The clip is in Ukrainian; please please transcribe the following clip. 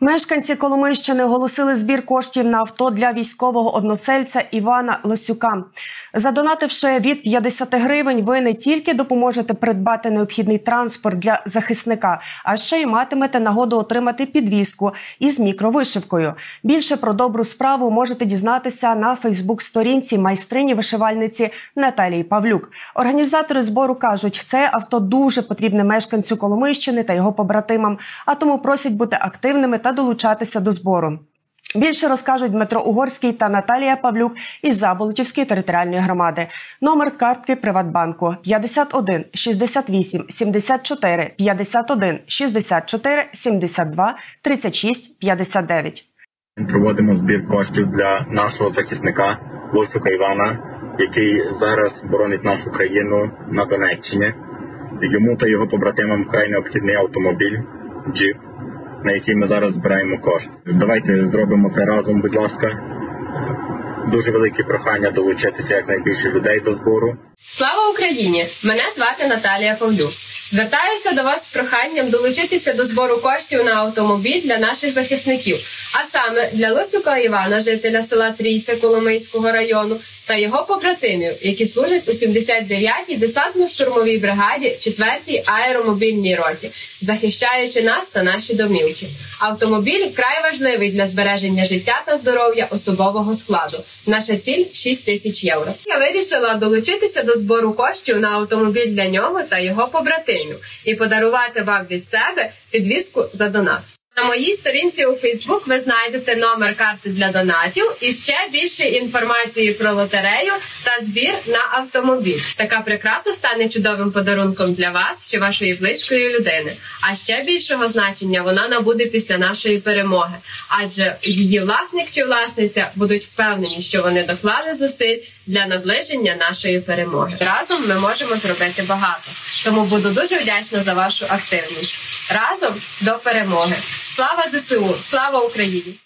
Мешканці Коломийщини оголосили збір коштів на авто для військового односельця Івана Лосюка. Задонативши від 50 гривень, ви не тільки допоможете придбати необхідний транспорт для захисника, а ще й матимете нагоду отримати підвіску із мікровишивкою. Більше про добру справу можете дізнатися на Фейсбук-сторінці майстрині вишивальниці Наталії Павлюк. Організатори збору кажуть, це авто дуже потрібне мешканцю Коломийщини та його побратимам, а тому просять бути активними та долучатися до збору. Більше розкажуть Дмитро Угорський та Наталія Павлюк із Заболотівської територіальної громади. Номер картки Приватбанку 51 68 74 51 64 72 36 59. Проводимо збір коштів для нашого захисника Лосюка Івана, який зараз боронить нашу країну на Донеччині. Йому та його побратимам вкрай необхідний автомобіль джип, на який ми зараз збираємо кошти. Давайте зробимо це разом, будь ласка. Дуже велике прохання долучитися якнайбільше людей до збору. Слава Україні! Мене звати Наталія Павлюк. Звертаюся до вас з проханням долучитися до збору коштів на автомобіль для наших захисників, а саме для Лосюка Івана, жителя села Трійця Коломийського району, та його побратимів, які служать у 79-й десантно-штурмовій бригаді 4-й аеромобільній роті, захищаючи нас та наші домівки. Автомобіль вкрай важливий для збереження життя та здоров'я особового складу. Наша ціль 6 тисяч євро. Я вирішила долучитися до збору коштів на автомобіль для нього та його побратимів і подарувати вам від себе підвіску за донат. На моїй сторінці у Фейсбук ви знайдете номер карти для донатів і ще більше інформації про лотерею та збір на автомобіль. Така прикраса стане чудовим подарунком для вас чи вашої близької людини. А ще більшого значення вона набуде після нашої перемоги, адже її власник чи власниця будуть впевнені, що вони доклали зусиль для наближення нашої перемоги. Разом ми можемо зробити багато. Тому буду дуже вдячна за вашу активність. Разом до перемоги. Слава ЗСУ! Слава Україні!